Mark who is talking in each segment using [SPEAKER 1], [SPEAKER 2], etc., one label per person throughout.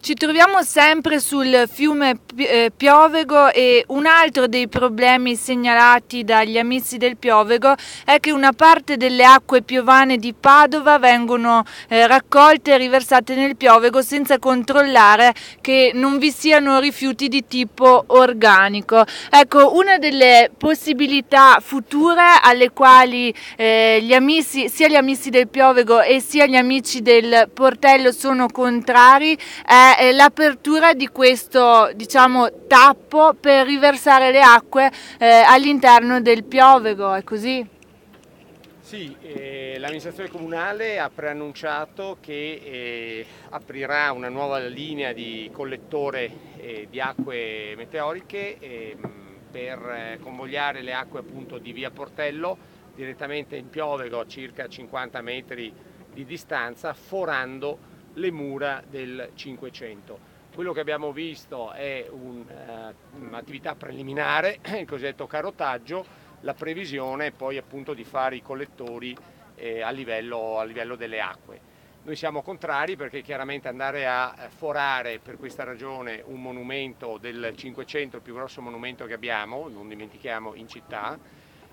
[SPEAKER 1] Ci troviamo sempre sul fiume eh, Piovego e un altro dei problemi segnalati dagli amici del Piovego è che una parte delle acque piovane di Padova vengono eh, raccolte e riversate nel Piovego senza controllare che non vi siano rifiuti di tipo organico. Ecco, una delle possibilità future alle quali eh, gli amici, sia gli amici del Piovego e sia gli amici del Portello sono contrari è l'apertura di questo diciamo, tappo per riversare le acque eh, all'interno del Piovego, è così?
[SPEAKER 2] Sì, eh, l'amministrazione comunale ha preannunciato che eh, aprirà una nuova linea di collettore eh, di acque meteoriche ehm, per eh, convogliare le acque appunto di via Portello direttamente in Piovego a circa 50 metri di distanza, forando le mura del 500. Quello che abbiamo visto è un'attività preliminare, il cosiddetto carotaggio, la previsione poi appunto di fare i collettori eh, a, livello, a livello delle acque. Noi siamo contrari perché chiaramente andare a forare per questa ragione un monumento del 500, il più grosso monumento che abbiamo, non dimentichiamo in città,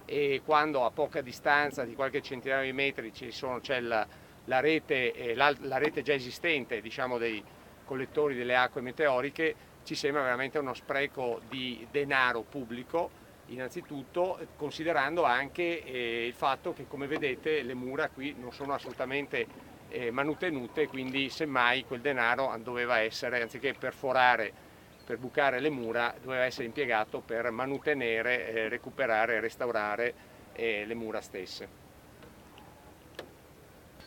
[SPEAKER 2] e quando a poca distanza di qualche centinaio di metri c'è la la rete, eh, la, la rete già esistente diciamo, dei collettori delle acque meteoriche ci sembra veramente uno spreco di denaro pubblico innanzitutto considerando anche eh, il fatto che come vedete le mura qui non sono assolutamente eh, manutenute quindi semmai quel denaro doveva essere anziché perforare per bucare le mura doveva essere impiegato per manutenere, eh, recuperare e restaurare eh, le mura stesse.